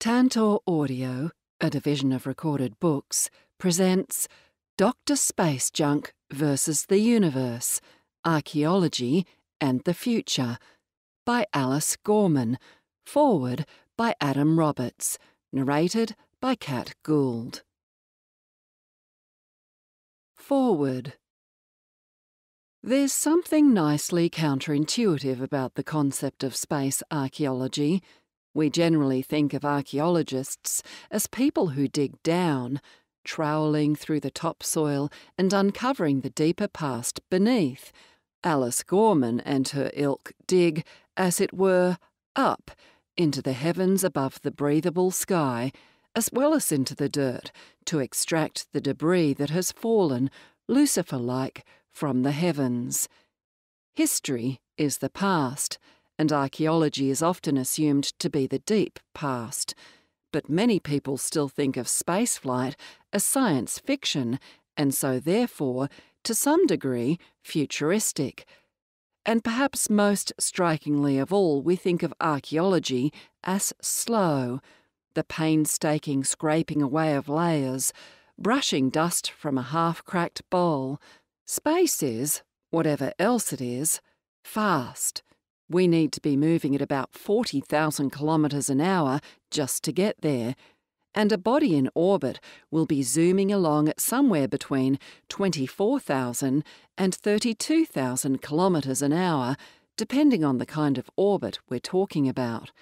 Tantor Audio, a division of recorded books, presents Dr. Space Junk versus the Universe Archaeology and the Future by Alice Gorman, foreword by Adam Roberts, narrated by Cat Gould. Foreword. There's something nicely counterintuitive about the concept of space archaeology. We generally think of archaeologists as people who dig down, troweling through the topsoil and uncovering the deeper past beneath. Alice Gorman and her ilk dig, as it were, up into the heavens above the breathable sky, as well as into the dirt, to extract the debris that has fallen, Lucifer like, from the heavens. History is the past and archaeology is often assumed to be the deep past. But many people still think of spaceflight as science fiction, and so therefore, to some degree, futuristic. And perhaps most strikingly of all, we think of archaeology as slow, the painstaking scraping away of layers, brushing dust from a half cracked bowl. Space is, whatever else it is, fast we need to be moving at about 40,000 kilometres an hour just to get there, and a body in orbit will be zooming along at somewhere between 24,000 and 32,000 kilometres an hour, depending on the kind of orbit we're talking about.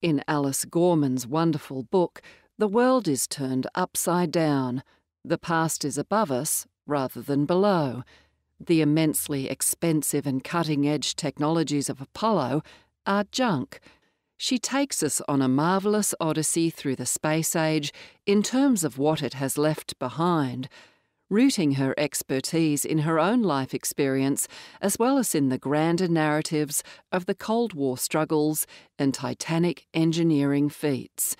In Alice Gorman's wonderful book, the world is turned upside down. The past is above us rather than below the immensely expensive and cutting edge technologies of Apollo are junk. She takes us on a marvellous odyssey through the space age in terms of what it has left behind, rooting her expertise in her own life experience as well as in the grander narratives of the Cold War struggles and titanic engineering feats.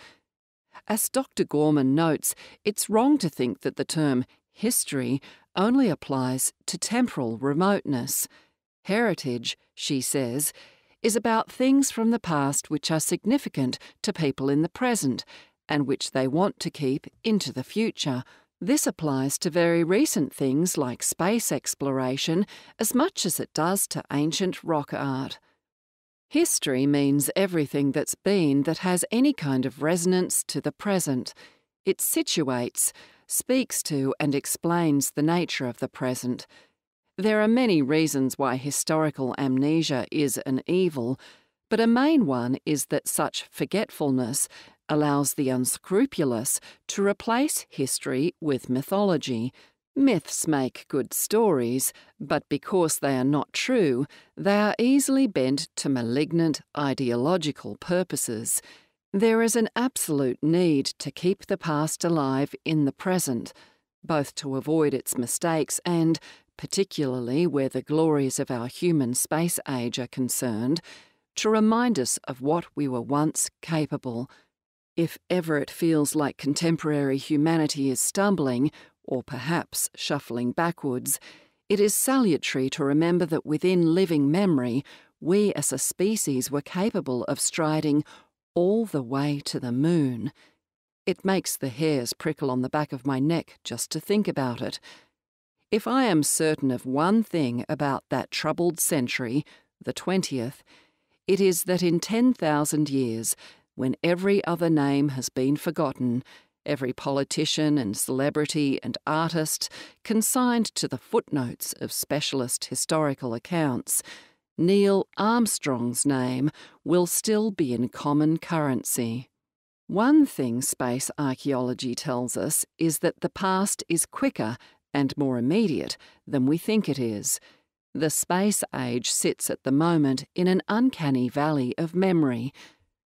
As Dr. Gorman notes, it's wrong to think that the term history only applies to temporal remoteness. Heritage, she says, is about things from the past which are significant to people in the present and which they want to keep into the future. This applies to very recent things like space exploration as much as it does to ancient rock art. History means everything that's been that has any kind of resonance to the present. It situates, speaks to and explains the nature of the present. There are many reasons why historical amnesia is an evil, but a main one is that such forgetfulness allows the unscrupulous to replace history with mythology. Myths make good stories, but because they are not true, they are easily bent to malignant ideological purposes. There is an absolute need to keep the past alive in the present, both to avoid its mistakes and, particularly where the glories of our human space age are concerned, to remind us of what we were once capable. If ever it feels like contemporary humanity is stumbling, or perhaps shuffling backwards, it is salutary to remember that within living memory, we as a species were capable of striding all the way to the moon. It makes the hairs prickle on the back of my neck just to think about it. If I am certain of one thing about that troubled century, the 20th, it is that in 10,000 years, when every other name has been forgotten, every politician and celebrity and artist consigned to the footnotes of specialist historical accounts, Neil Armstrong's name will still be in common currency. One thing space archaeology tells us is that the past is quicker and more immediate than we think it is. The space age sits at the moment in an uncanny valley of memory,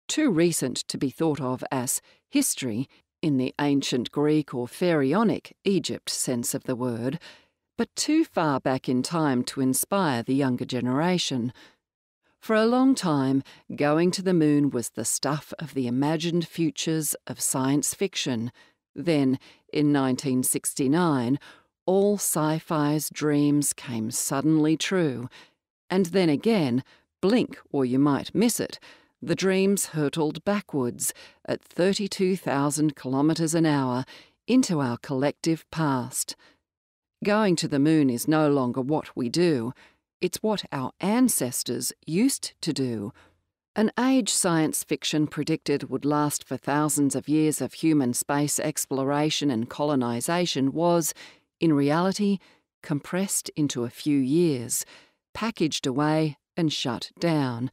too recent to be thought of as history in the ancient Greek or pharaonic Egypt sense of the word, but too far back in time to inspire the younger generation. For a long time, going to the moon was the stuff of the imagined futures of science fiction. Then, in 1969, all sci fi's dreams came suddenly true. And then again, blink or you might miss it, the dreams hurtled backwards at 32,000 kilometres an hour into our collective past. Going to the moon is no longer what we do, it's what our ancestors used to do. An age science fiction predicted would last for thousands of years of human space exploration and colonisation was, in reality, compressed into a few years, packaged away and shut down.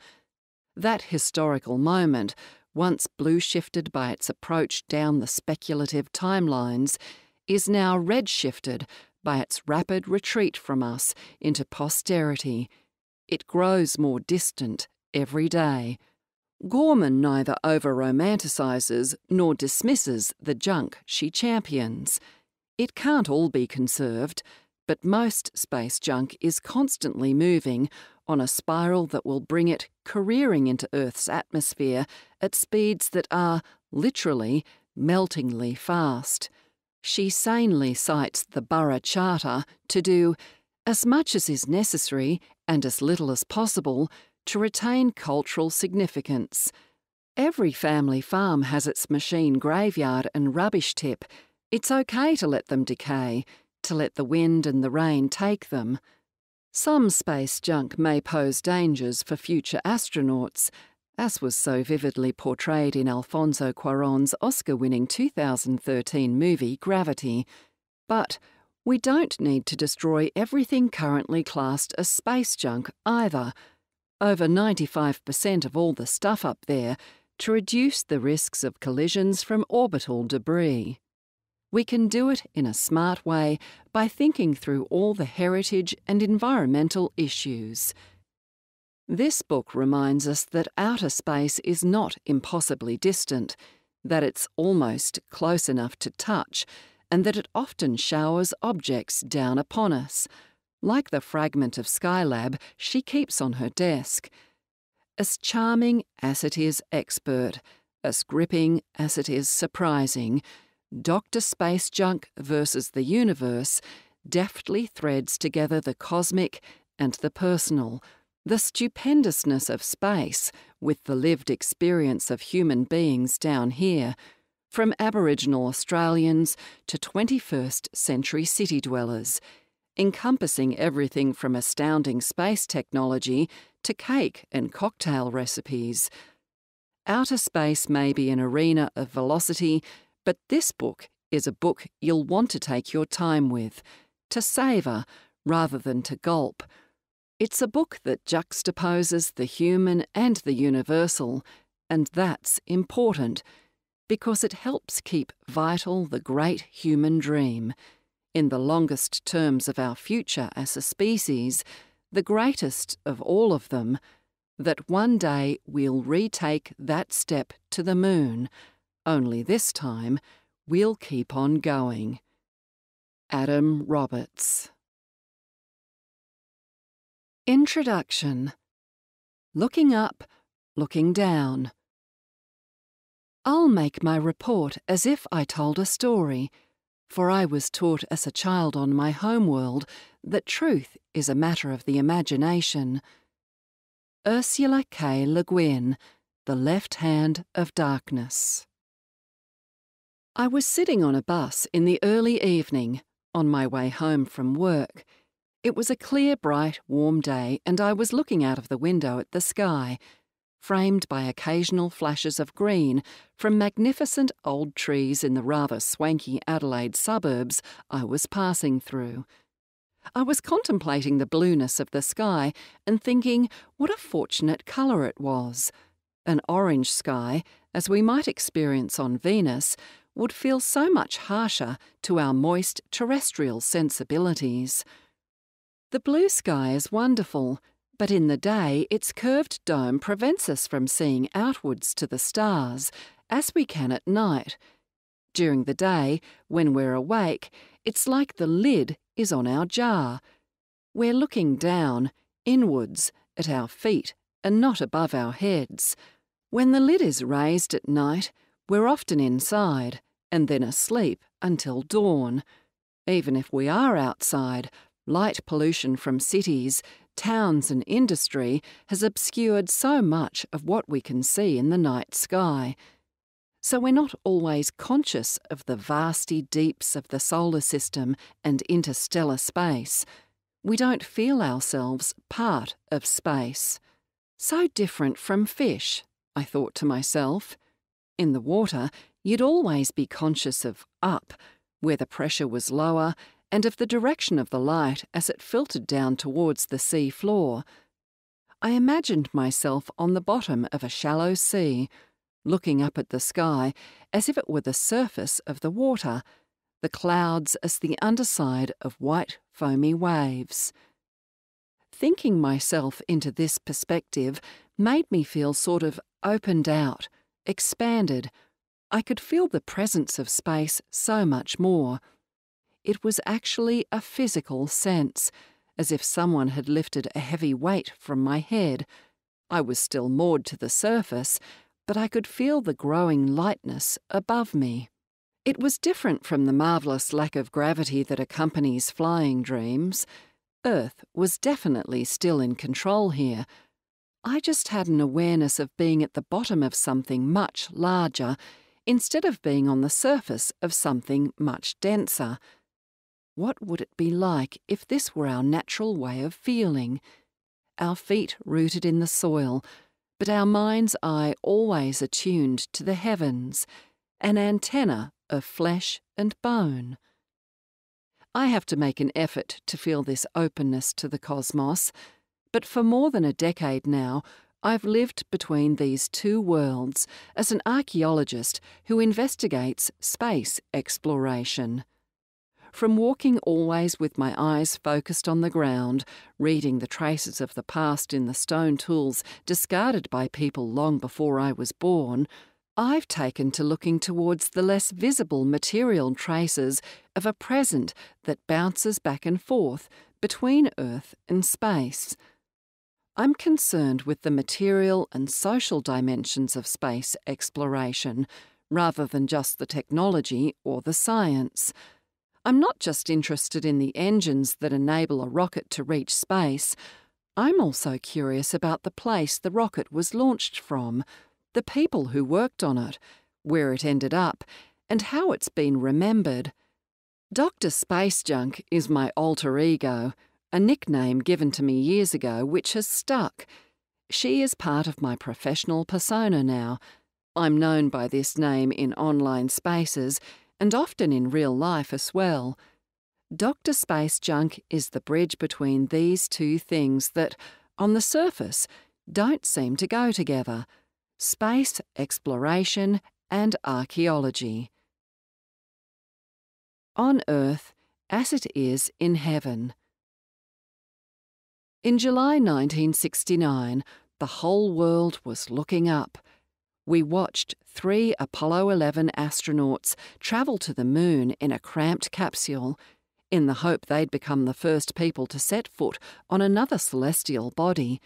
That historical moment, once blue shifted by its approach down the speculative timelines, is now red shifted by its rapid retreat from us into posterity. It grows more distant every day. Gorman neither over romanticizes nor dismisses the junk she champions. It can't all be conserved, but most space junk is constantly moving on a spiral that will bring it careering into Earth's atmosphere at speeds that are, literally, meltingly fast. She sanely cites the Burra Charter to do as much as is necessary and as little as possible to retain cultural significance. Every family farm has its machine graveyard and rubbish tip. It's okay to let them decay, to let the wind and the rain take them. Some space junk may pose dangers for future astronauts, as was so vividly portrayed in Alfonso Cuarón's Oscar winning 2013 movie Gravity. But we don't need to destroy everything currently classed as space junk either. Over 95% of all the stuff up there to reduce the risks of collisions from orbital debris. We can do it in a smart way by thinking through all the heritage and environmental issues. This book reminds us that outer space is not impossibly distant, that it's almost close enough to touch, and that it often showers objects down upon us, like the fragment of Skylab she keeps on her desk. As charming as it is expert, as gripping as it is surprising, Dr. Space Junk versus the Universe deftly threads together the cosmic and the personal, the stupendousness of space with the lived experience of human beings down here, from Aboriginal Australians to 21st century city dwellers, encompassing everything from astounding space technology to cake and cocktail recipes. Outer space may be an arena of velocity but this book is a book you'll want to take your time with, to savour rather than to gulp. It's a book that juxtaposes the human and the universal, and that's important because it helps keep vital the great human dream. In the longest terms of our future as a species, the greatest of all of them, that one day we'll retake that step to the moon only this time, we'll keep on going. Adam Roberts. Introduction Looking Up, Looking Down. I'll make my report as if I told a story, for I was taught as a child on my homeworld that truth is a matter of the imagination. Ursula K. Le Guin, The Left Hand of Darkness. I was sitting on a bus in the early evening on my way home from work. It was a clear, bright, warm day, and I was looking out of the window at the sky, framed by occasional flashes of green from magnificent old trees in the rather swanky Adelaide suburbs I was passing through. I was contemplating the blueness of the sky and thinking what a fortunate colour it was. An orange sky, as we might experience on Venus, would feel so much harsher to our moist terrestrial sensibilities. The blue sky is wonderful, but in the day its curved dome prevents us from seeing outwards to the stars, as we can at night. During the day, when we're awake, it's like the lid is on our jar. We're looking down, inwards, at our feet, and not above our heads. When the lid is raised at night, we're often inside, and then asleep until dawn. Even if we are outside, light pollution from cities, towns and industry has obscured so much of what we can see in the night sky. So we're not always conscious of the vasty deeps of the solar system and interstellar space. We don't feel ourselves part of space. So different from fish, I thought to myself. In the water, you'd always be conscious of up, where the pressure was lower, and of the direction of the light as it filtered down towards the sea floor. I imagined myself on the bottom of a shallow sea, looking up at the sky as if it were the surface of the water, the clouds as the underside of white, foamy waves. Thinking myself into this perspective made me feel sort of opened out, expanded. I could feel the presence of space so much more. It was actually a physical sense, as if someone had lifted a heavy weight from my head. I was still moored to the surface, but I could feel the growing lightness above me. It was different from the marvellous lack of gravity that accompanies flying dreams. Earth was definitely still in control here. I just had an awareness of being at the bottom of something much larger, instead of being on the surface of something much denser. What would it be like if this were our natural way of feeling? Our feet rooted in the soil, but our mind's eye always attuned to the heavens, an antenna of flesh and bone. I have to make an effort to feel this openness to the cosmos, but for more than a decade now, I've lived between these two worlds as an archaeologist who investigates space exploration. From walking always with my eyes focused on the ground, reading the traces of the past in the stone tools discarded by people long before I was born, I've taken to looking towards the less visible material traces of a present that bounces back and forth between Earth and space. I'm concerned with the material and social dimensions of space exploration rather than just the technology or the science. I'm not just interested in the engines that enable a rocket to reach space. I'm also curious about the place the rocket was launched from, the people who worked on it, where it ended up, and how it's been remembered. Dr. Space Junk is my alter ego, a nickname given to me years ago which has stuck. She is part of my professional persona now. I'm known by this name in online spaces and often in real life as well. Dr. Space Junk is the bridge between these two things that, on the surface, don't seem to go together space exploration and archaeology. On Earth, as it is in heaven. In July 1969, the whole world was looking up we watched three Apollo 11 astronauts travel to the moon in a cramped capsule in the hope they'd become the first people to set foot on another celestial body.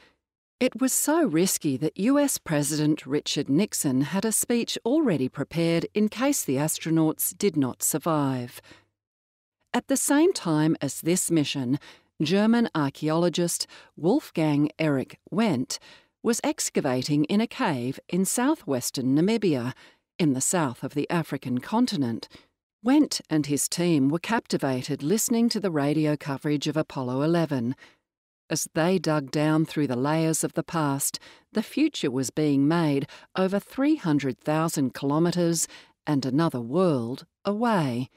It was so risky that US President Richard Nixon had a speech already prepared in case the astronauts did not survive. At the same time as this mission, German archaeologist Wolfgang Erich Wendt was excavating in a cave in southwestern Namibia, in the south of the African continent. Wendt and his team were captivated listening to the radio coverage of Apollo 11. As they dug down through the layers of the past, the future was being made over 300,000 kilometres and another world away.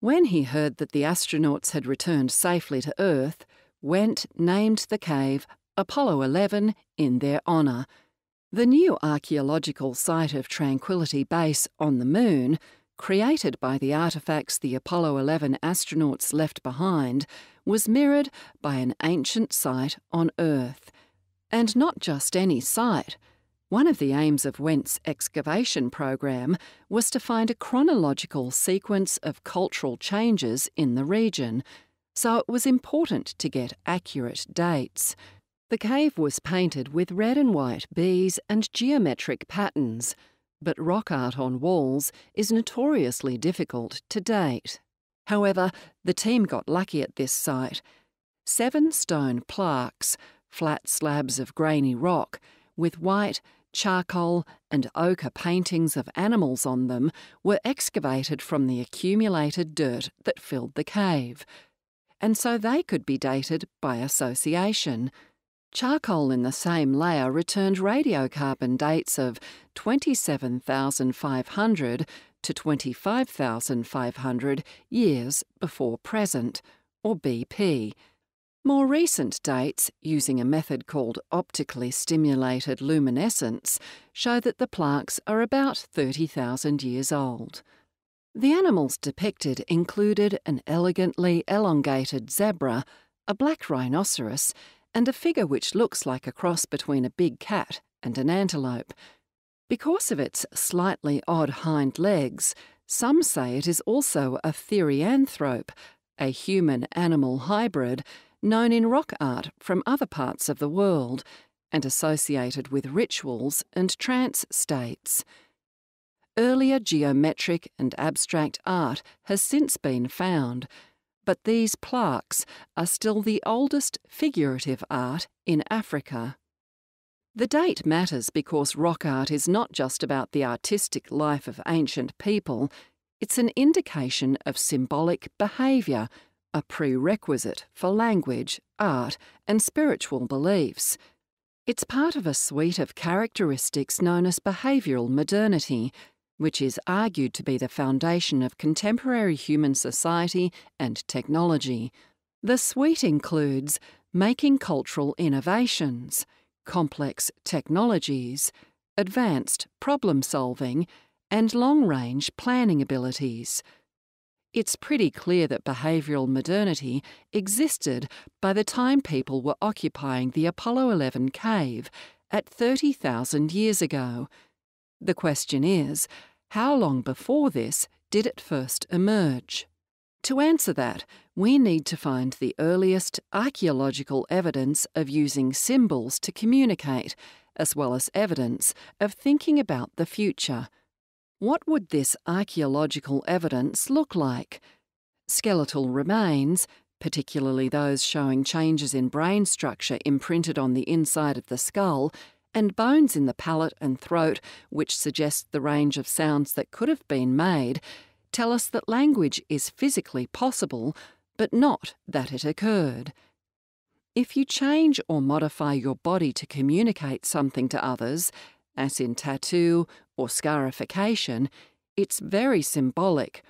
When he heard that the astronauts had returned safely to Earth, Wendt named the cave Apollo 11 in their honour. The new archaeological site of Tranquility Base on the Moon, created by the artefacts the Apollo 11 astronauts left behind, was mirrored by an ancient site on Earth. And not just any site. One of the aims of Wendt's excavation program was to find a chronological sequence of cultural changes in the region, so it was important to get accurate dates. The cave was painted with red and white bees and geometric patterns, but rock art on walls is notoriously difficult to date. However, the team got lucky at this site. Seven stone plaques, flat slabs of grainy rock, with white, charcoal, and ochre paintings of animals on them, were excavated from the accumulated dirt that filled the cave. And so they could be dated by association. Charcoal in the same layer returned radiocarbon dates of 27,500 to 25,500 years before present, or BP. More recent dates, using a method called optically stimulated luminescence, show that the plaques are about 30,000 years old. The animals depicted included an elegantly elongated zebra, a black rhinoceros, and a figure which looks like a cross between a big cat and an antelope. Because of its slightly odd hind legs, some say it is also a therianthrope, a human animal hybrid known in rock art from other parts of the world and associated with rituals and trance states. Earlier geometric and abstract art has since been found, but these plaques are still the oldest figurative art in Africa. The date matters because rock art is not just about the artistic life of ancient people, it's an indication of symbolic behaviour, a prerequisite for language, art, and spiritual beliefs. It's part of a suite of characteristics known as behavioural modernity, which is argued to be the foundation of contemporary human society and technology. The suite includes making cultural innovations, complex technologies, advanced problem solving, and long range planning abilities. It's pretty clear that behavioural modernity existed by the time people were occupying the Apollo 11 cave at 30,000 years ago. The question is, how long before this did it first emerge? To answer that, we need to find the earliest archaeological evidence of using symbols to communicate, as well as evidence of thinking about the future. What would this archaeological evidence look like? Skeletal remains, particularly those showing changes in brain structure imprinted on the inside of the skull, and bones in the palate and throat, which suggest the range of sounds that could have been made, tell us that language is physically possible, but not that it occurred. If you change or modify your body to communicate something to others, as in tattoo or scarification, it's very symbolic,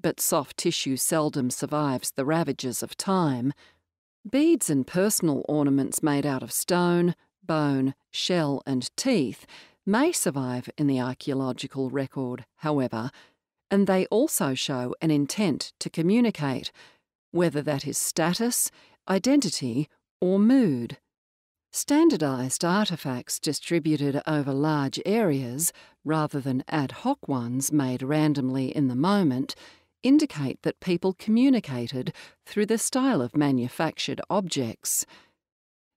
but soft tissue seldom survives the ravages of time. Beads and personal ornaments made out of stone, bone, shell, and teeth may survive in the archaeological record, however, and they also show an intent to communicate, whether that is status, identity, or mood. Standardised artefacts distributed over large areas, rather than ad hoc ones made randomly in the moment, indicate that people communicated through the style of manufactured objects.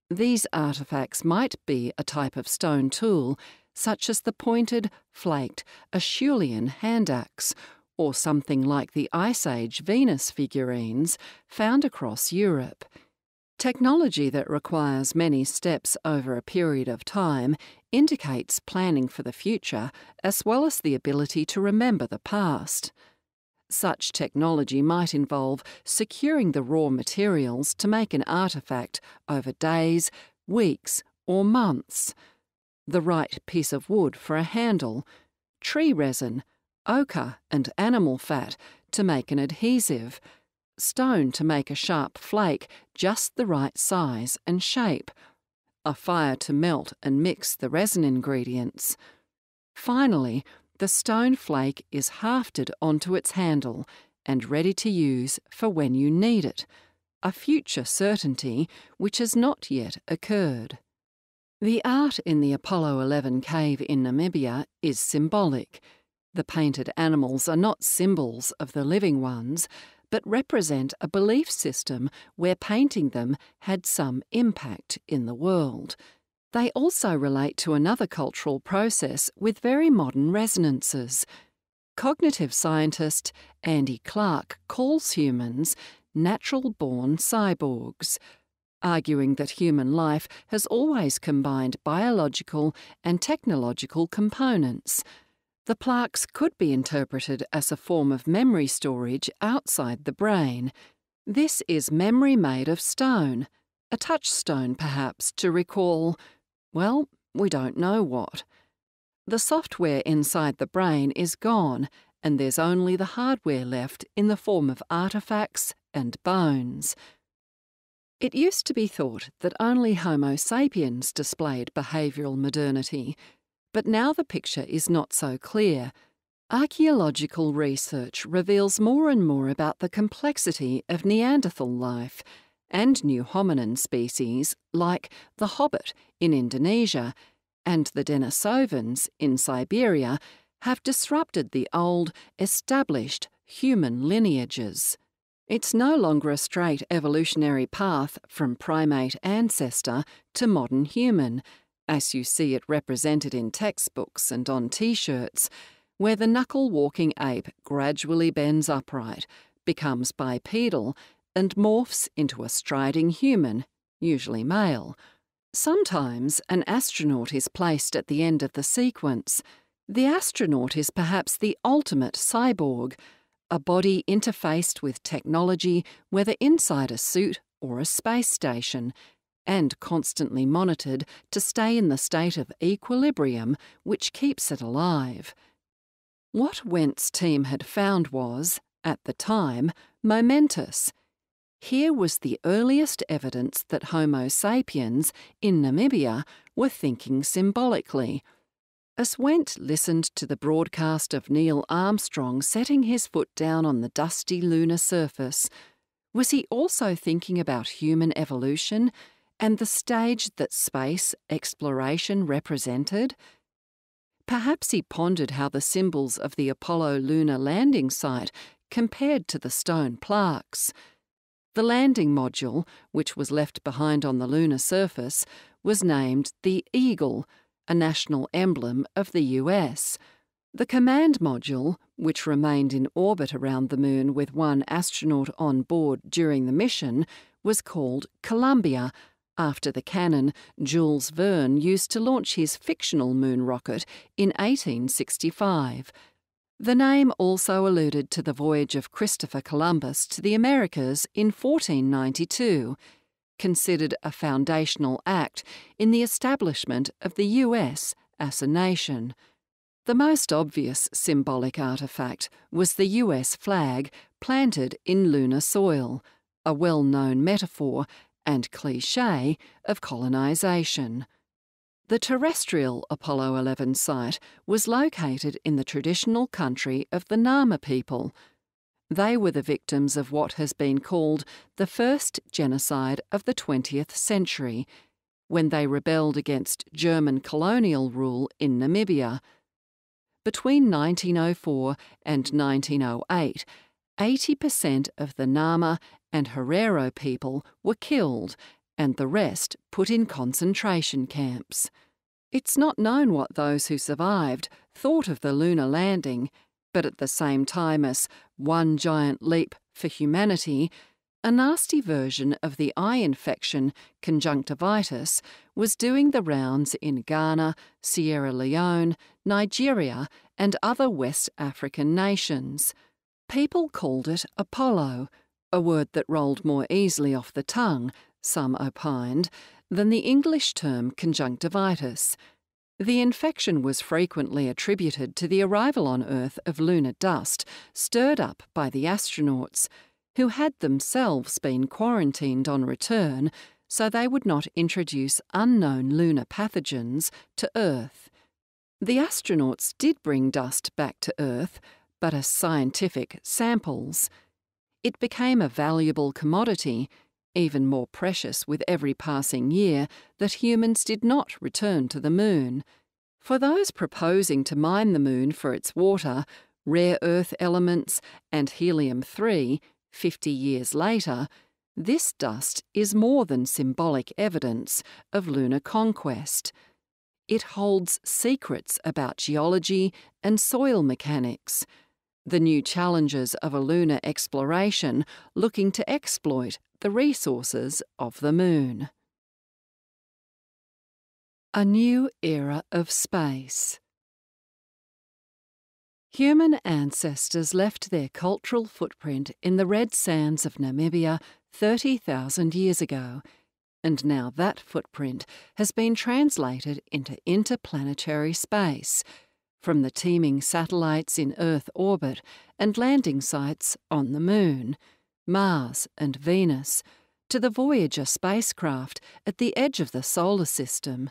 These artefacts might be a type of stone tool, such as the pointed, flaked Acheulean hand axe, or something like the Ice Age Venus figurines found across Europe. Technology that requires many steps over a period of time indicates planning for the future as well as the ability to remember the past. Such technology might involve securing the raw materials to make an artifact over days, weeks, or months. The right piece of wood for a handle, tree resin, ochre, and animal fat to make an adhesive, stone to make a sharp flake just the right size and shape, a fire to melt and mix the resin ingredients. Finally, the stone flake is hafted onto its handle and ready to use for when you need it, a future certainty which has not yet occurred. The art in the Apollo 11 cave in Namibia is symbolic. The painted animals are not symbols of the living ones, but represent a belief system where painting them had some impact in the world. They also relate to another cultural process with very modern resonances. Cognitive scientist Andy Clark calls humans natural born cyborgs, arguing that human life has always combined biological and technological components. The plaques could be interpreted as a form of memory storage outside the brain. This is memory made of stone, a touchstone perhaps to recall, well, we don't know what. The software inside the brain is gone, and there's only the hardware left in the form of artifacts and bones. It used to be thought that only Homo sapiens displayed behavioural modernity, but now the picture is not so clear. Archaeological research reveals more and more about the complexity of Neanderthal life and new hominin species like the hobbit in Indonesia and the Denisovans in Siberia have disrupted the old, established human lineages. It's no longer a straight evolutionary path from primate ancestor to modern human, as you see it represented in textbooks and on t shirts, where the knuckle walking ape gradually bends upright, becomes bipedal, and morphs into a striding human, usually male. Sometimes an astronaut is placed at the end of the sequence. The astronaut is perhaps the ultimate cyborg a body interfaced with technology, whether inside a suit or a space station, and constantly monitored to stay in the state of equilibrium which keeps it alive. What Wendt's team had found was, at the time, momentous. Here was the earliest evidence that Homo sapiens in Namibia were thinking symbolically as Wendt listened to the broadcast of Neil Armstrong setting his foot down on the dusty lunar surface, was he also thinking about human evolution and the stage that space exploration represented? Perhaps he pondered how the symbols of the Apollo lunar landing site compared to the stone plaques. The landing module, which was left behind on the lunar surface, was named the Eagle a national emblem of the US. The command module, which remained in orbit around the Moon with one astronaut on board during the mission, was called Columbia, after the cannon Jules Verne used to launch his fictional moon rocket in 1865. The name also alluded to the voyage of Christopher Columbus to the Americas in 1492 considered a foundational act in the establishment of the US as a nation. The most obvious symbolic artefact was the US flag planted in lunar soil, a well known metaphor and cliche of colonisation. The terrestrial Apollo 11 site was located in the traditional country of the Nama people they were the victims of what has been called the first genocide of the 20th century, when they rebelled against German colonial rule in Namibia. Between 1904 and 1908, 80% of the Nama and Herero people were killed and the rest put in concentration camps. It's not known what those who survived thought of the lunar landing but at the same time as One Giant Leap for Humanity, a nasty version of the eye infection conjunctivitis was doing the rounds in Ghana, Sierra Leone, Nigeria, and other West African nations. People called it Apollo, a word that rolled more easily off the tongue, some opined, than the English term conjunctivitis. The infection was frequently attributed to the arrival on Earth of lunar dust stirred up by the astronauts, who had themselves been quarantined on return so they would not introduce unknown lunar pathogens to Earth. The astronauts did bring dust back to Earth, but as scientific samples. It became a valuable commodity even more precious with every passing year that humans did not return to the moon. For those proposing to mine the moon for its water, rare earth elements, and helium 3, 50 years later, this dust is more than symbolic evidence of lunar conquest. It holds secrets about geology and soil mechanics, the new challenges of a lunar exploration looking to exploit the resources of the Moon. A new era of space. Human ancestors left their cultural footprint in the red sands of Namibia 30,000 years ago, and now that footprint has been translated into interplanetary space from the teeming satellites in Earth orbit and landing sites on the Moon, Mars, and Venus, to the Voyager spacecraft at the edge of the solar system.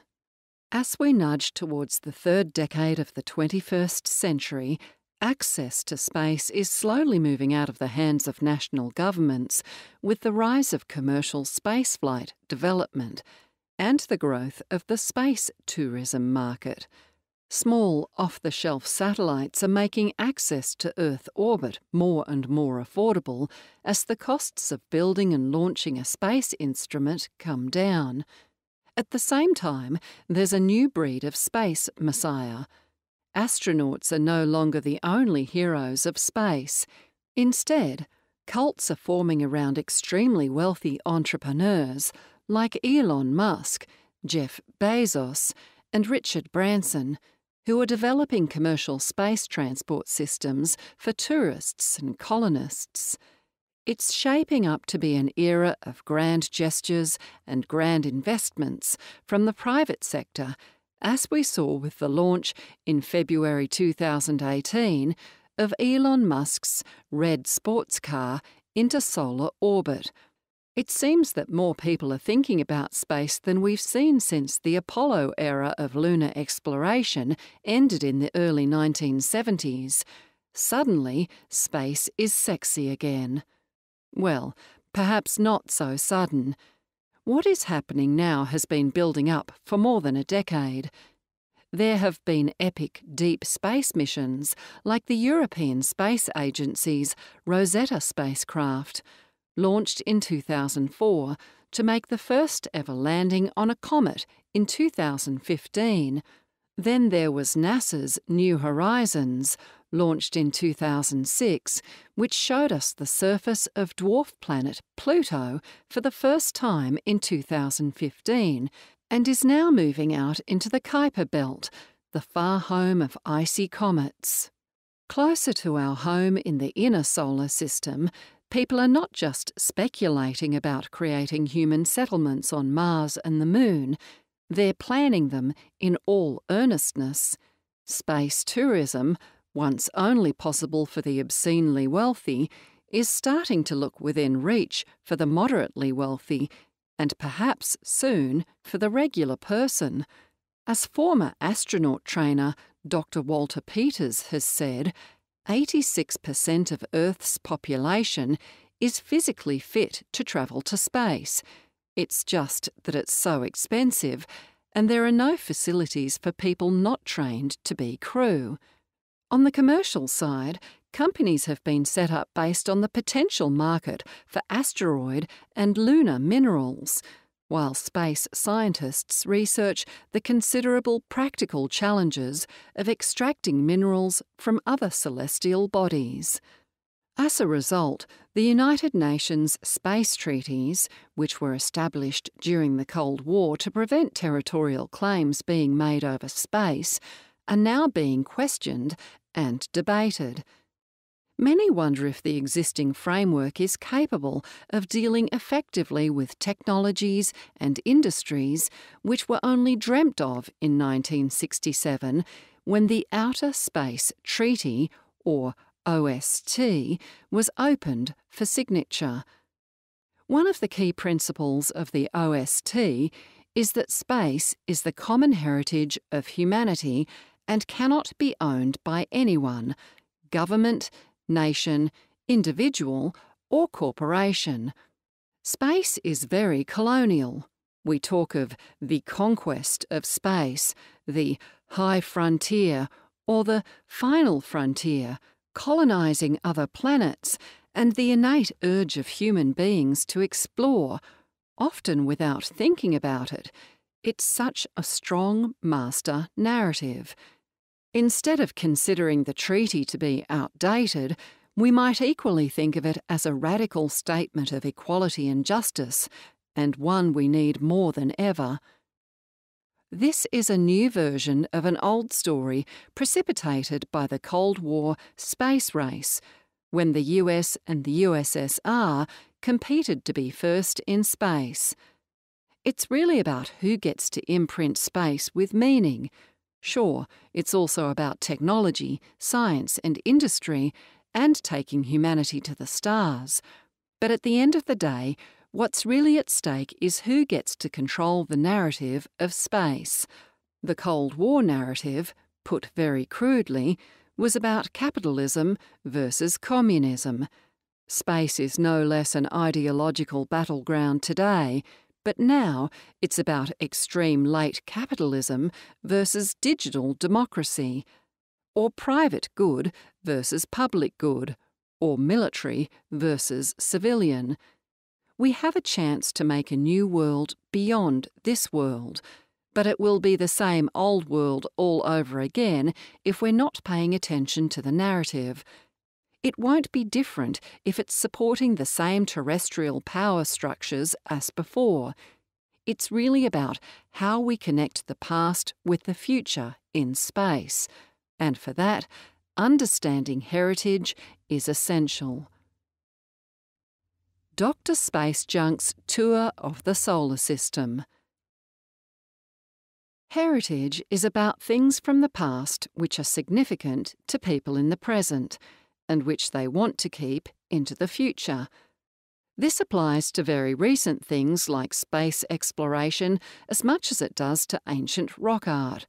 As we nudge towards the third decade of the 21st century, access to space is slowly moving out of the hands of national governments with the rise of commercial spaceflight development and the growth of the space tourism market. Small, off the shelf satellites are making access to Earth orbit more and more affordable as the costs of building and launching a space instrument come down. At the same time, there's a new breed of space messiah. Astronauts are no longer the only heroes of space. Instead, cults are forming around extremely wealthy entrepreneurs like Elon Musk, Jeff Bezos, and Richard Branson who are developing commercial space transport systems for tourists and colonists. It's shaping up to be an era of grand gestures and grand investments from the private sector, as we saw with the launch in February 2018 of Elon Musk's red sports car into solar orbit it seems that more people are thinking about space than we've seen since the Apollo era of lunar exploration ended in the early 1970s. Suddenly, space is sexy again. Well, perhaps not so sudden. What is happening now has been building up for more than a decade. There have been epic deep space missions like the European Space Agency's Rosetta spacecraft launched in 2004 to make the first ever landing on a comet in 2015. Then there was NASA's New Horizons, launched in 2006, which showed us the surface of dwarf planet Pluto for the first time in 2015 and is now moving out into the Kuiper Belt, the far home of icy comets. Closer to our home in the inner solar system, people are not just speculating about creating human settlements on Mars and the Moon, they're planning them in all earnestness. Space tourism, once only possible for the obscenely wealthy, is starting to look within reach for the moderately wealthy, and perhaps soon for the regular person. As former astronaut trainer Dr. Walter Peeters has said, 86% of Earth's population is physically fit to travel to space. It's just that it's so expensive, and there are no facilities for people not trained to be crew. On the commercial side, companies have been set up based on the potential market for asteroid and lunar minerals while space scientists research the considerable practical challenges of extracting minerals from other celestial bodies. As a result, the United Nations space treaties, which were established during the Cold War to prevent territorial claims being made over space, are now being questioned and debated. Many wonder if the existing framework is capable of dealing effectively with technologies and industries which were only dreamt of in 1967 when the Outer Space Treaty, or OST, was opened for signature. One of the key principles of the OST is that space is the common heritage of humanity and cannot be owned by anyone government, nation, individual, or corporation. Space is very colonial. We talk of the conquest of space, the high frontier, or the final frontier, colonizing other planets, and the innate urge of human beings to explore, often without thinking about it. It's such a strong master narrative. Instead of considering the treaty to be outdated, we might equally think of it as a radical statement of equality and justice, and one we need more than ever. This is a new version of an old story precipitated by the Cold War space race, when the US and the USSR competed to be first in space. It's really about who gets to imprint space with meaning. Sure, it's also about technology, science, and industry, and taking humanity to the stars. But at the end of the day, What's really at stake is who gets to control the narrative of space. The Cold War narrative, put very crudely, was about capitalism versus communism. Space is no less an ideological battleground today, but now it's about extreme late capitalism versus digital democracy, or private good versus public good, or military versus civilian we have a chance to make a new world beyond this world, but it will be the same old world all over again if we're not paying attention to the narrative. It won't be different if it's supporting the same terrestrial power structures as before. It's really about how we connect the past with the future in space. And for that, understanding heritage is essential. Dr. Space Junk's Tour of the Solar System. Heritage is about things from the past which are significant to people in the present and which they want to keep into the future. This applies to very recent things like space exploration as much as it does to ancient rock art.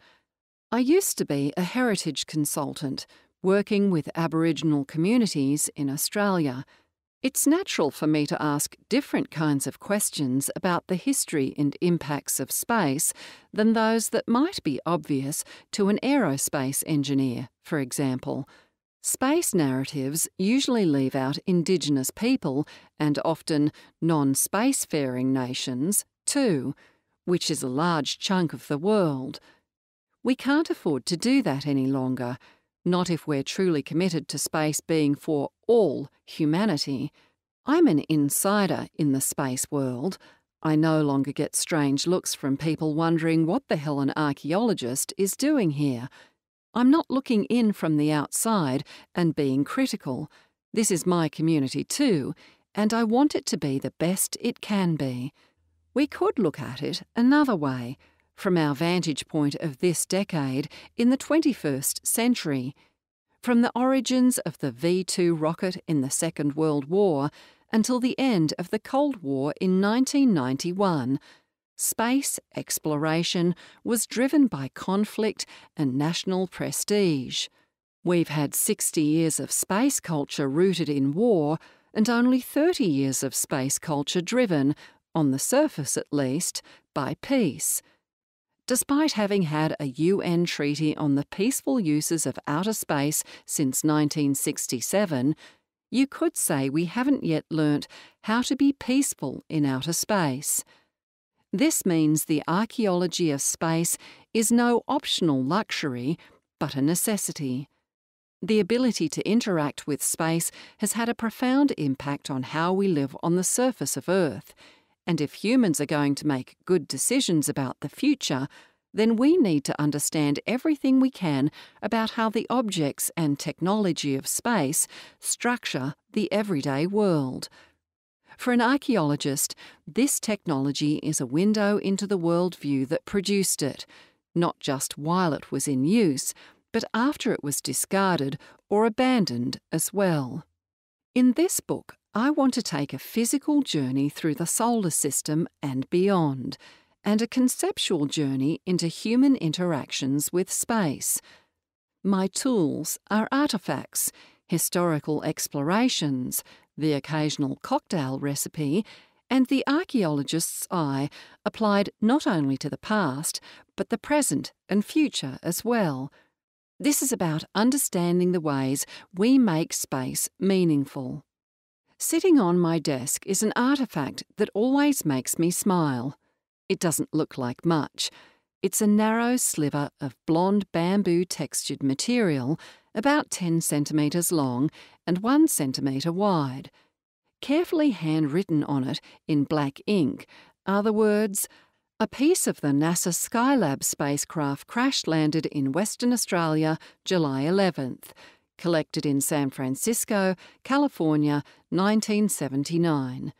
I used to be a heritage consultant working with Aboriginal communities in Australia. It's natural for me to ask different kinds of questions about the history and impacts of space than those that might be obvious to an aerospace engineer, for example. Space narratives usually leave out Indigenous people and often non spacefaring nations, too, which is a large chunk of the world. We can't afford to do that any longer not if we're truly committed to space being for all humanity. I'm an insider in the space world. I no longer get strange looks from people wondering what the hell an archaeologist is doing here. I'm not looking in from the outside and being critical. This is my community too, and I want it to be the best it can be. We could look at it another way from our vantage point of this decade in the 21st century. From the origins of the V 2 rocket in the Second World War until the end of the Cold War in 1991, space exploration was driven by conflict and national prestige. We've had 60 years of space culture rooted in war and only 30 years of space culture driven, on the surface at least, by peace. Despite having had a UN treaty on the peaceful uses of outer space since 1967, you could say we haven't yet learnt how to be peaceful in outer space. This means the archaeology of space is no optional luxury, but a necessity. The ability to interact with space has had a profound impact on how we live on the surface of Earth and if humans are going to make good decisions about the future, then we need to understand everything we can about how the objects and technology of space structure the everyday world. For an archaeologist, this technology is a window into the worldview that produced it, not just while it was in use, but after it was discarded or abandoned as well. In this book, I want to take a physical journey through the solar system and beyond, and a conceptual journey into human interactions with space. My tools are artefacts, historical explorations, the occasional cocktail recipe, and the archaeologist's eye applied not only to the past, but the present and future as well. This is about understanding the ways we make space meaningful. Sitting on my desk is an artefact that always makes me smile. It doesn't look like much. It's a narrow sliver of blonde bamboo textured material, about 10 centimetres long and 1 centimetre wide. Carefully handwritten on it in black ink are the words a piece of the NASA Skylab spacecraft crash landed in Western Australia July 11th, collected in San Francisco, California, 1979.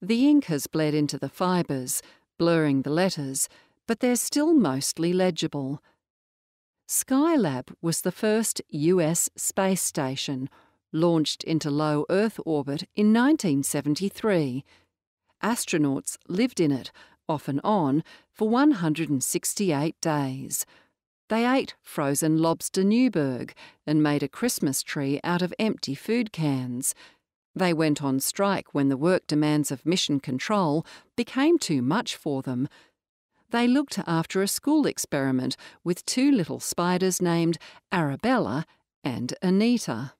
The ink has bled into the fibres, blurring the letters, but they're still mostly legible. Skylab was the first US space station, launched into low Earth orbit in 1973. Astronauts lived in it off and on, for 168 days. They ate frozen lobster Newburg and made a Christmas tree out of empty food cans. They went on strike when the work demands of mission control became too much for them. They looked after a school experiment with two little spiders named Arabella and Anita.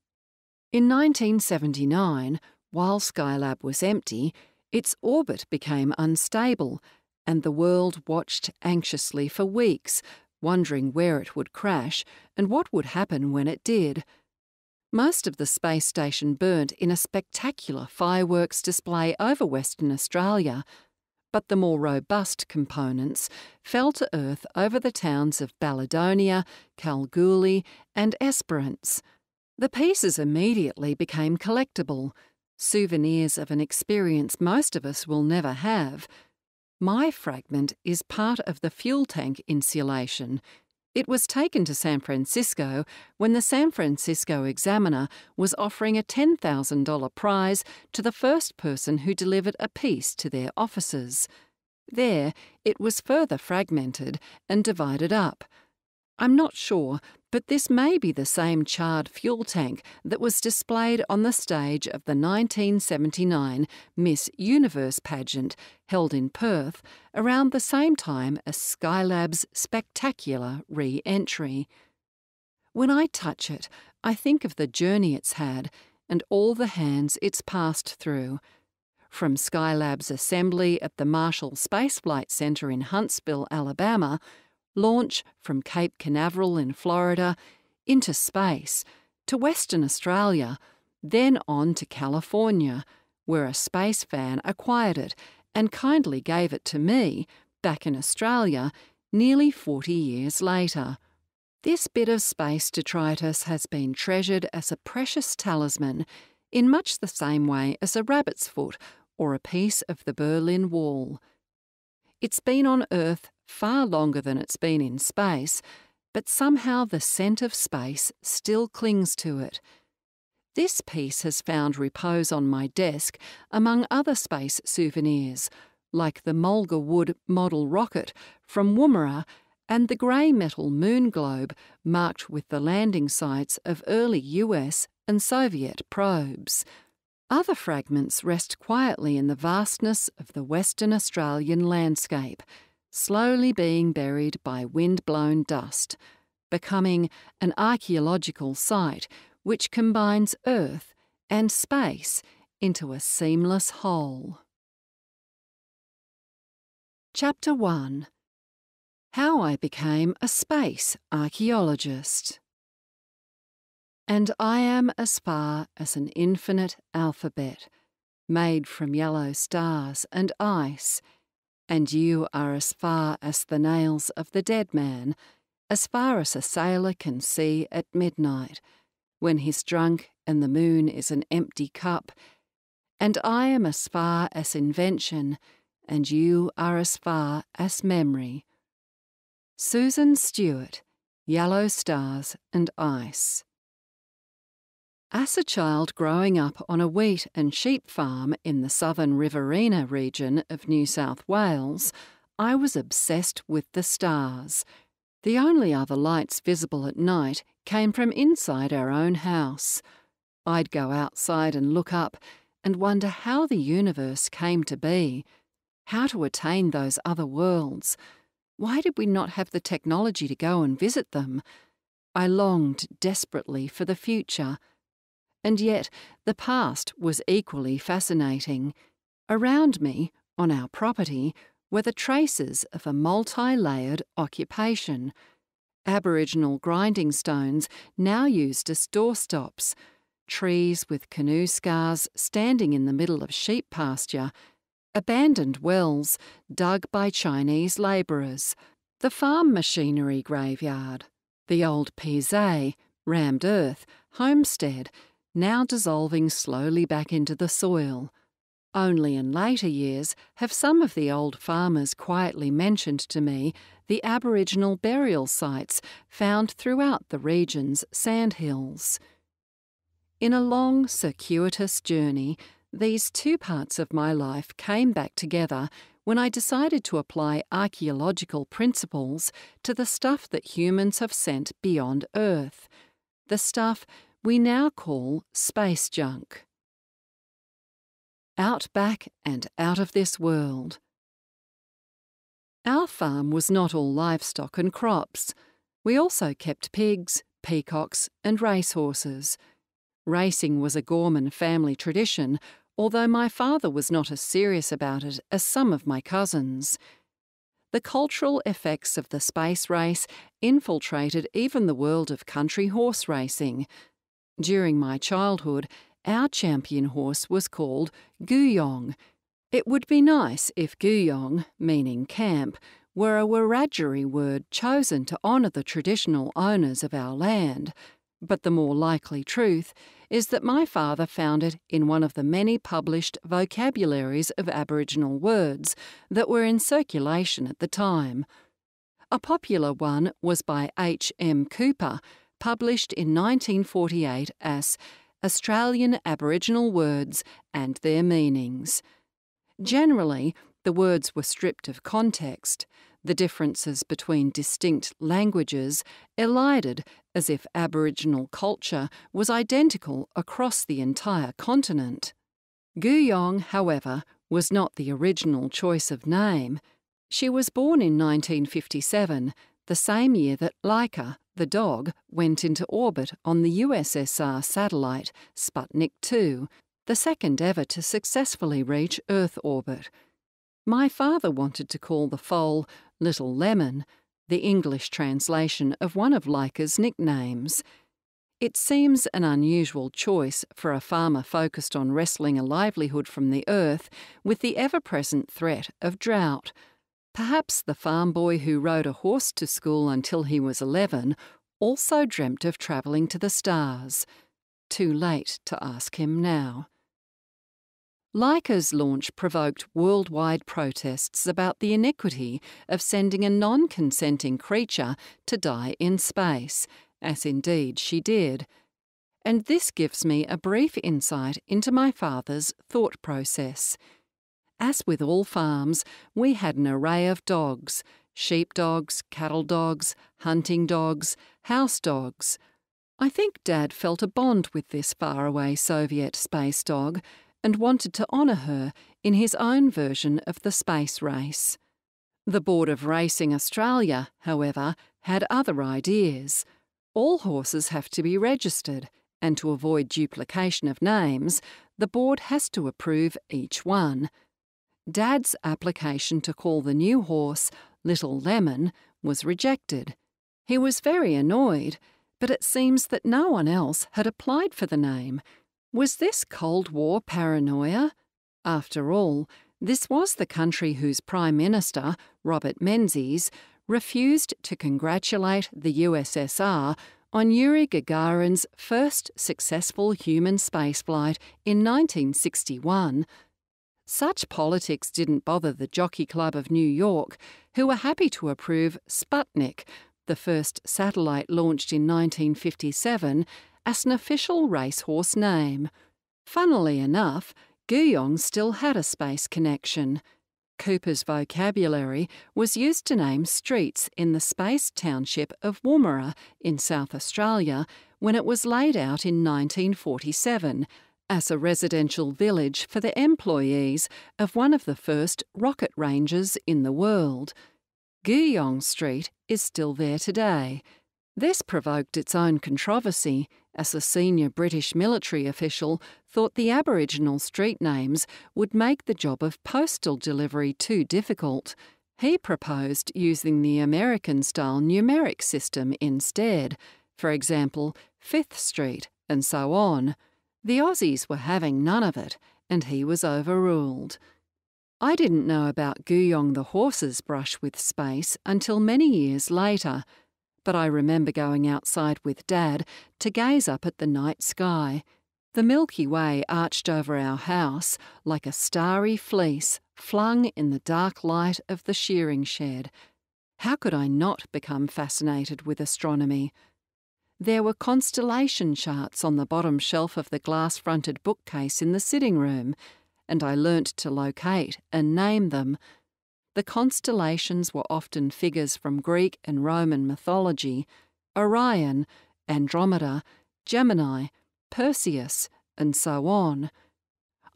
In 1979, while Skylab was empty, its orbit became unstable, and the world watched anxiously for weeks, wondering where it would crash and what would happen when it did. Most of the space station burnt in a spectacular fireworks display over Western Australia, but the more robust components fell to earth over the towns of Balladonia, Kalgoorlie, and Esperance. The pieces immediately became collectible souvenirs of an experience most of us will never have. My fragment is part of the fuel tank insulation. It was taken to San Francisco when the San Francisco Examiner was offering a $10,000 prize to the first person who delivered a piece to their offices. There, it was further fragmented and divided up. I'm not sure, but this may be the same charred fuel tank that was displayed on the stage of the 1979 Miss Universe pageant held in Perth around the same time as Skylab's spectacular re entry. When I touch it, I think of the journey it's had and all the hands it's passed through. From Skylab's assembly at the Marshall Space Flight Center in Huntsville, Alabama, launch from Cape Canaveral in Florida into space to Western Australia, then on to California, where a space fan acquired it and kindly gave it to me back in Australia nearly 40 years later. This bit of space detritus has been treasured as a precious talisman in much the same way as a rabbit's foot or a piece of the Berlin Wall. It's been on Earth far longer than it's been in space, but somehow the scent of space still clings to it. This piece has found repose on my desk among other space souvenirs, like the Mulga Wood model rocket from Woomera and the grey metal moon globe marked with the landing sites of early US and Soviet probes. Other fragments rest quietly in the vastness of the Western Australian landscape slowly being buried by wind-blown dust, becoming an archaeological site which combines earth and space into a seamless whole. Chapter 1 How I Became a Space Archaeologist. And I am as far as an infinite alphabet, made from yellow stars and ice and you are as far as the nails of the dead man, as far as a sailor can see at midnight, when he's drunk and the moon is an empty cup. And I am as far as invention, and you are as far as memory. Susan Stewart, Yellow Stars and Ice. As a child growing up on a wheat and sheep farm in the southern Riverina region of New South Wales, I was obsessed with the stars. The only other lights visible at night came from inside our own house. I'd go outside and look up and wonder how the universe came to be, how to attain those other worlds. Why did we not have the technology to go and visit them? I longed desperately for the future and yet the past was equally fascinating. Around me, on our property, were the traces of a multi layered occupation. Aboriginal grinding stones now used as doorstops, trees with canoe scars standing in the middle of sheep pasture, abandoned wells dug by Chinese labourers, the farm machinery graveyard, the old pisé, rammed earth, homestead, now dissolving slowly back into the soil. Only in later years have some of the old farmers quietly mentioned to me the Aboriginal burial sites found throughout the region's sandhills. In a long, circuitous journey, these two parts of my life came back together when I decided to apply archaeological principles to the stuff that humans have sent beyond Earth, the stuff we now call space junk. Out back and out of this world. Our farm was not all livestock and crops. We also kept pigs, peacocks, and racehorses. Racing was a Gorman family tradition, although my father was not as serious about it as some of my cousins. The cultural effects of the space race infiltrated even the world of country horse racing. During my childhood, our champion horse was called Guyong. It would be nice if Guyong, meaning camp, were a Wiradjuri word chosen to honour the traditional owners of our land but the more likely truth is that my father found it in one of the many published vocabularies of Aboriginal words that were in circulation at the time. A popular one was by H. M. Cooper, published in 1948 as Australian Aboriginal Words and Their Meanings. Generally, the words were stripped of context, the differences between distinct languages elided as if Aboriginal culture was identical across the entire continent. Guyong, however, was not the original choice of name. She was born in 1957, the same year that Laika, the dog, went into orbit on the USSR satellite Sputnik 2, the second ever to successfully reach Earth orbit. My father wanted to call the foal Little Lemon, the English translation of one of Laika's nicknames. It seems an unusual choice for a farmer focused on wresting a livelihood from the earth with the ever present threat of drought. Perhaps the farm boy who rode a horse to school until he was 11 also dreamt of travelling to the stars. Too late to ask him now. Laika's launch provoked worldwide protests about the iniquity of sending a non consenting creature to die in space, as indeed she did. And this gives me a brief insight into my father's thought process. As with all farms, we had an array of dogs sheep dogs, cattle dogs, hunting dogs, house dogs. I think Dad felt a bond with this faraway Soviet space dog and wanted to honour her in his own version of the space race. The Board of Racing Australia, however, had other ideas. All horses have to be registered, and to avoid duplication of names, the board has to approve each one. Dad's application to call the new horse Little Lemon was rejected. He was very annoyed, but it seems that no one else had applied for the name, was this Cold War paranoia? After all, this was the country whose Prime Minister, Robert Menzies, refused to congratulate the USSR on Yuri Gagarin's first successful human spaceflight in 1961. Such politics didn't bother the Jockey Club of New York, who were happy to approve Sputnik, the first satellite launched in 1957 as an official racehorse name. Funnily enough, Guyong still had a space connection. Cooper's vocabulary was used to name streets in the space township of Woomera in South Australia when it was laid out in 1947 as a residential village for the employees of one of the first rocket ranges in the world. Guyong Street is still there today. This provoked its own controversy as a senior British military official thought the Aboriginal street names would make the job of postal delivery too difficult. He proposed using the American style numeric system instead, for example, Fifth Street, and so on. The Aussies were having none of it, and he was overruled. I didn't know about Guyong the horse's brush with space until many years later, but I remember going outside with Dad to gaze up at the night sky. The Milky Way arched over our house like a starry fleece flung in the dark light of the shearing shed. How could I not become fascinated with astronomy? There were constellation charts on the bottom shelf of the glass fronted bookcase in the sitting room, and I learnt to locate and name them. The constellations were often figures from Greek and Roman mythology Orion, Andromeda, Gemini, Perseus, and so on.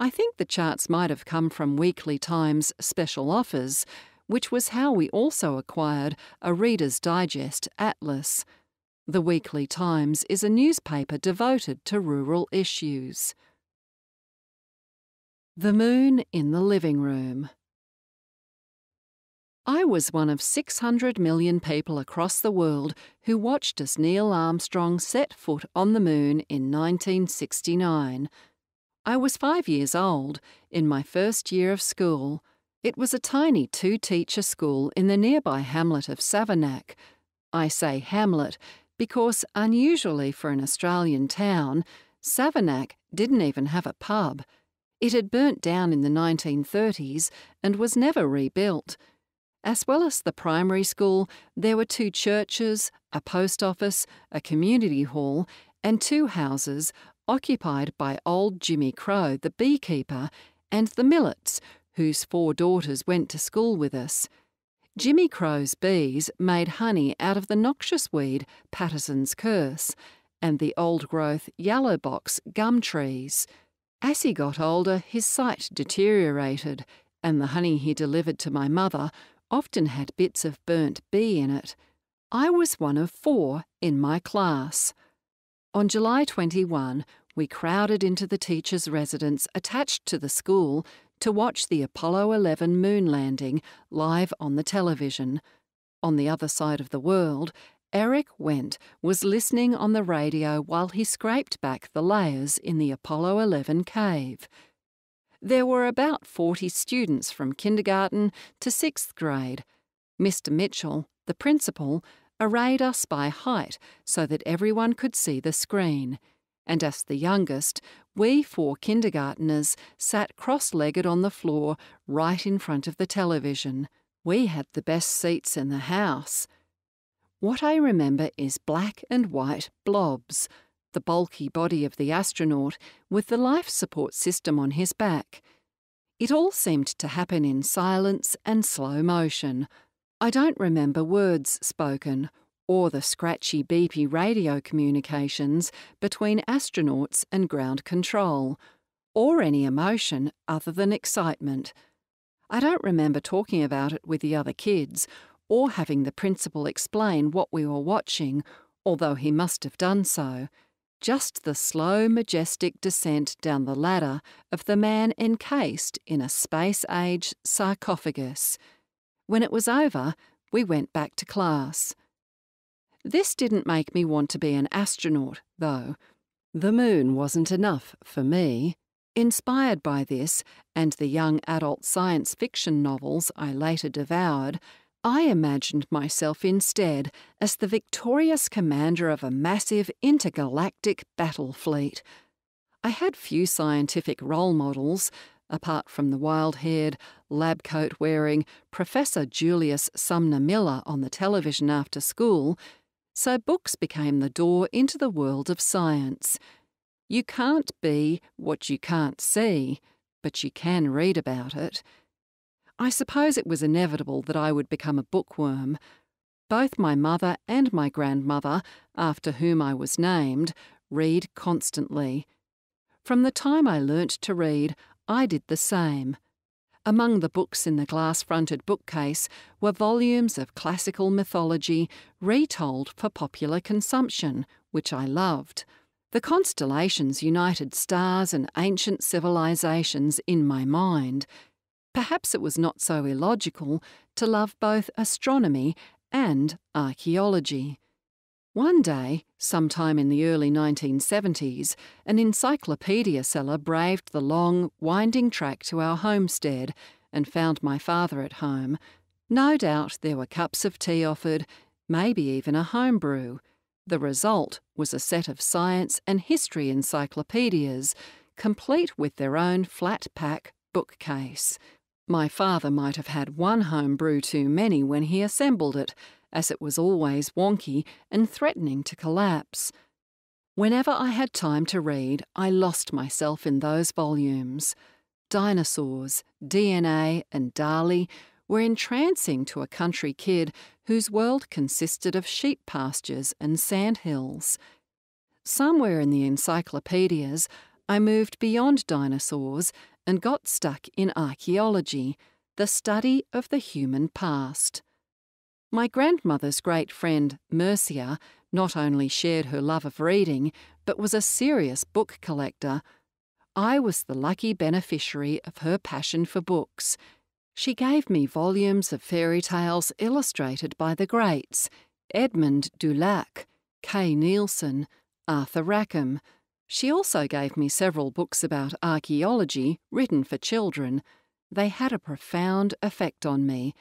I think the charts might have come from Weekly Times special offers, which was how we also acquired a Reader's Digest atlas. The Weekly Times is a newspaper devoted to rural issues. The Moon in the Living Room. I was one of 600 million people across the world who watched as Neil Armstrong set foot on the moon in 1969. I was five years old, in my first year of school. It was a tiny two teacher school in the nearby hamlet of Savernake. I say hamlet because, unusually for an Australian town, Savernake didn't even have a pub. It had burnt down in the 1930s and was never rebuilt. As well as the primary school, there were two churches, a post office, a community hall, and two houses occupied by old Jimmy Crow, the beekeeper, and the Millets, whose four daughters went to school with us. Jimmy Crow's bees made honey out of the noxious weed Paterson's curse and the old growth yellow box gum trees. As he got older, his sight deteriorated, and the honey he delivered to my mother often had bits of burnt bee in it. I was one of four in my class. On July 21, we crowded into the teacher's residence attached to the school to watch the Apollo 11 moon landing live on the television. On the other side of the world, Eric Wendt was listening on the radio while he scraped back the layers in the Apollo 11 cave. There were about 40 students from kindergarten to sixth grade. Mr. Mitchell, the principal, arrayed us by height so that everyone could see the screen. And as the youngest, we four kindergarteners sat cross legged on the floor right in front of the television. We had the best seats in the house. What I remember is black and white blobs the bulky body of the astronaut with the life support system on his back. It all seemed to happen in silence and slow motion. I don't remember words spoken or the scratchy beepy radio communications between astronauts and ground control, or any emotion other than excitement. I don't remember talking about it with the other kids or having the principal explain what we were watching, although he must have done so just the slow, majestic descent down the ladder of the man encased in a space age sarcophagus. When it was over, we went back to class. This didn't make me want to be an astronaut, though. The moon wasn't enough for me. Inspired by this and the young adult science fiction novels I later devoured, I imagined myself instead as the victorious commander of a massive intergalactic battle fleet. I had few scientific role models, apart from the wild haired, lab coat wearing Professor Julius Sumner Miller on the television after school, so books became the door into the world of science. You can't be what you can't see, but you can read about it. I suppose it was inevitable that I would become a bookworm. Both my mother and my grandmother, after whom I was named, read constantly. From the time I learnt to read, I did the same. Among the books in the glass fronted bookcase were volumes of classical mythology retold for popular consumption, which I loved. The constellations united stars and ancient civilizations in my mind. Perhaps it was not so illogical to love both astronomy and archaeology. One day, sometime in the early 1970s, an encyclopedia seller braved the long, winding track to our homestead and found my father at home. No doubt there were cups of tea offered, maybe even a home brew. The result was a set of science and history encyclopedias, complete with their own flat pack bookcase. My father might have had one home brew too many when he assembled it, as it was always wonky and threatening to collapse. Whenever I had time to read, I lost myself in those volumes. Dinosaurs, DNA, and Dali were entrancing to a country kid whose world consisted of sheep pastures and sandhills. Somewhere in the encyclopedias, I moved beyond dinosaurs and got stuck in archaeology, the study of the human past. My grandmother's great friend, Mercia, not only shared her love of reading, but was a serious book collector. I was the lucky beneficiary of her passion for books. She gave me volumes of fairy tales illustrated by the greats Edmund Dulac, Kay Nielsen, Arthur Rackham. She also gave me several books about archaeology written for children. They had a profound effect on me.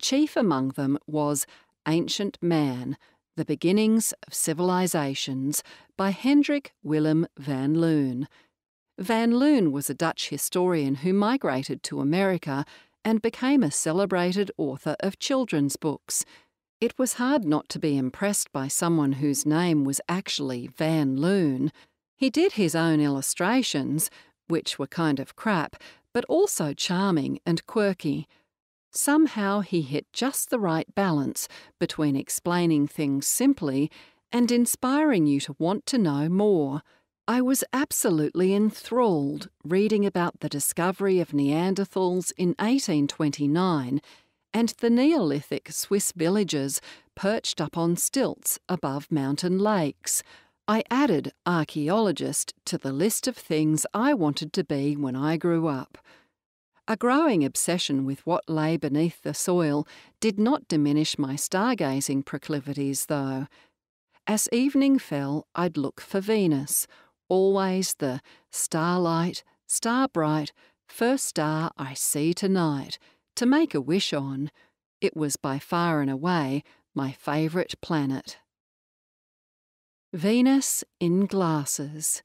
Chief among them was Ancient Man The Beginnings of Civilizations by Hendrik Willem van Loon. Van Loon was a Dutch historian who migrated to America and became a celebrated author of children's books. It was hard not to be impressed by someone whose name was actually Van Loon. He did his own illustrations, which were kind of crap, but also charming and quirky. Somehow he hit just the right balance between explaining things simply and inspiring you to want to know more. I was absolutely enthralled reading about the discovery of Neanderthals in 1829 and the Neolithic Swiss villages perched up on stilts above mountain lakes. I added archaeologist to the list of things I wanted to be when I grew up. A growing obsession with what lay beneath the soil did not diminish my stargazing proclivities, though. As evening fell, I'd look for Venus, always the starlight, star bright, first star I see tonight, to make a wish on. It was by far and away my favourite planet. Venus in Glasses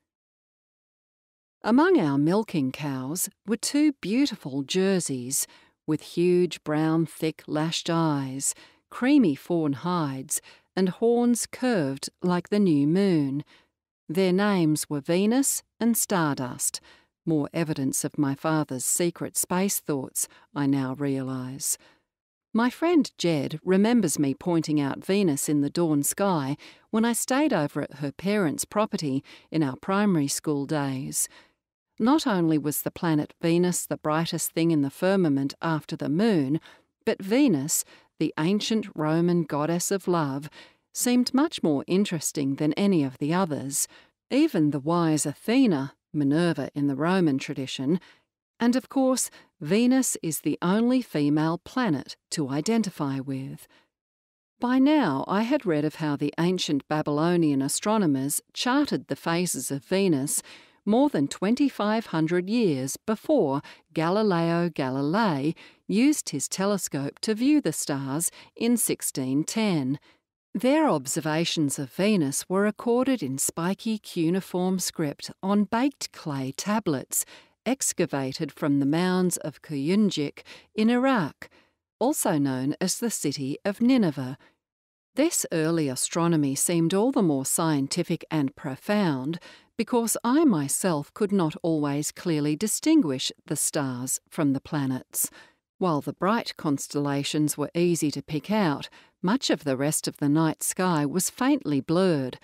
among our milking cows were two beautiful Jerseys with huge brown thick lashed eyes, creamy fawn hides, and horns curved like the new moon. Their names were Venus and Stardust, more evidence of my father's secret space thoughts, I now realise. My friend Jed remembers me pointing out Venus in the dawn sky when I stayed over at her parents' property in our primary school days. Not only was the planet Venus the brightest thing in the firmament after the moon, but Venus, the ancient Roman goddess of love, seemed much more interesting than any of the others. Even the wise Athena, Minerva in the Roman tradition, and of course, Venus is the only female planet to identify with. By now, I had read of how the ancient Babylonian astronomers charted the phases of Venus more than 2,500 years before Galileo Galilei used his telescope to view the stars in 1610. Their observations of Venus were recorded in spiky cuneiform script on baked clay tablets excavated from the mounds of Kuyunjik in Iraq, also known as the city of Nineveh. This early astronomy seemed all the more scientific and profound because I myself could not always clearly distinguish the stars from the planets. While the bright constellations were easy to pick out, much of the rest of the night sky was faintly blurred.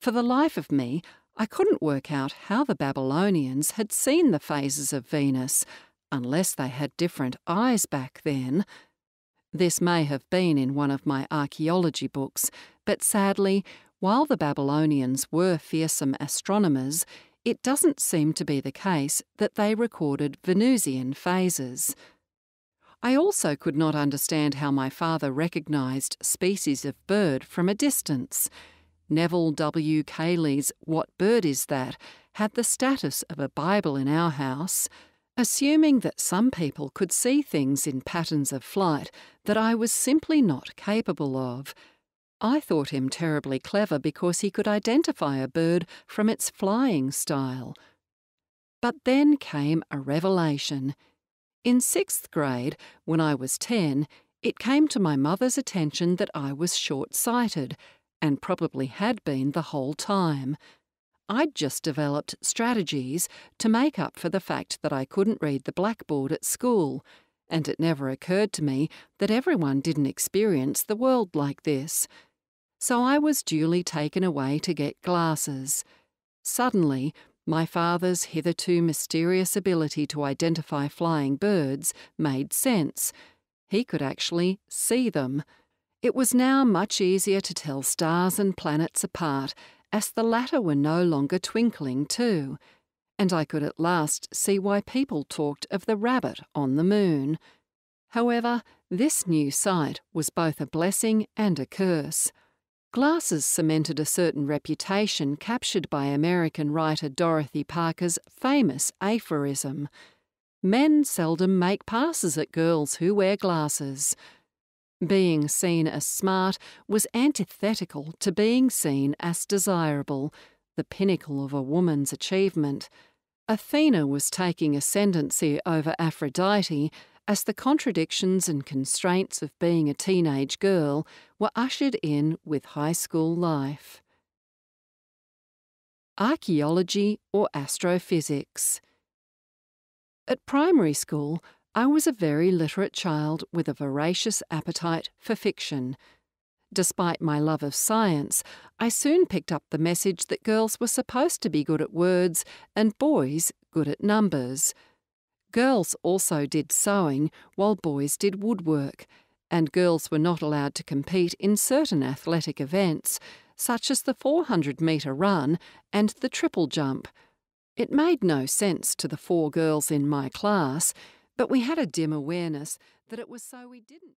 For the life of me, I couldn't work out how the Babylonians had seen the phases of Venus, unless they had different eyes back then. This may have been in one of my archaeology books, but sadly, while the Babylonians were fearsome astronomers, it doesn't seem to be the case that they recorded Venusian phases. I also could not understand how my father recognised species of bird from a distance. Neville W. Cayley's What Bird Is That had the status of a Bible in our house, assuming that some people could see things in patterns of flight that I was simply not capable of. I thought him terribly clever because he could identify a bird from its flying style. But then came a revelation. In sixth grade, when I was 10, it came to my mother's attention that I was short sighted, and probably had been the whole time. I'd just developed strategies to make up for the fact that I couldn't read the blackboard at school, and it never occurred to me that everyone didn't experience the world like this. So I was duly taken away to get glasses. Suddenly, my father's hitherto mysterious ability to identify flying birds made sense. He could actually see them. It was now much easier to tell stars and planets apart, as the latter were no longer twinkling too, and I could at last see why people talked of the rabbit on the moon. However, this new sight was both a blessing and a curse. Glasses cemented a certain reputation captured by American writer Dorothy Parker's famous aphorism Men seldom make passes at girls who wear glasses. Being seen as smart was antithetical to being seen as desirable, the pinnacle of a woman's achievement. Athena was taking ascendancy over Aphrodite as the contradictions and constraints of being a teenage girl were ushered in with high school life. Archaeology or astrophysics. At primary school, I was a very literate child with a voracious appetite for fiction. Despite my love of science, I soon picked up the message that girls were supposed to be good at words and boys good at numbers. Girls also did sewing, while boys did woodwork, and girls were not allowed to compete in certain athletic events, such as the 400 metre run and the triple jump. It made no sense to the four girls in my class, but we had a dim awareness that it was so we didn't.